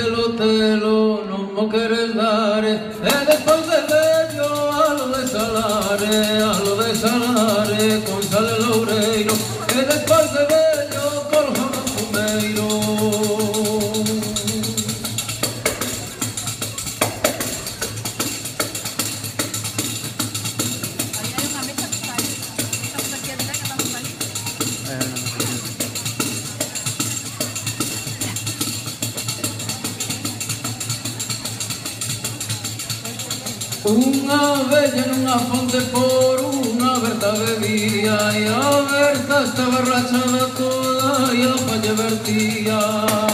como quieres dar, eh, después de bello a lo de salare, a lo de salare, con sale loureiro, que después de bello coljo no fumeiro. Ahí hay una mesa que está ahí. Estamos aquí atrás, que estamos ahí. Unha vella nunha fonte por unha berta bebía E a berta estaba rachada toda e a falle vertía.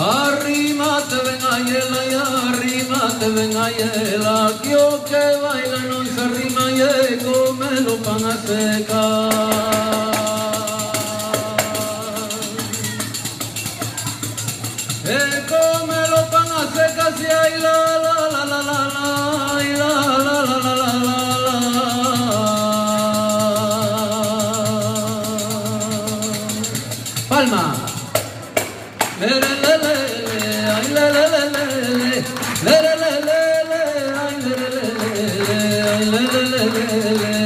Arrímate, ven a hiela y arrímate, ven a hiela Que o que baila non se arrima y comelo pan a secar E comelo pan a si hay la la la la la la y la la la la la la Palma le le le le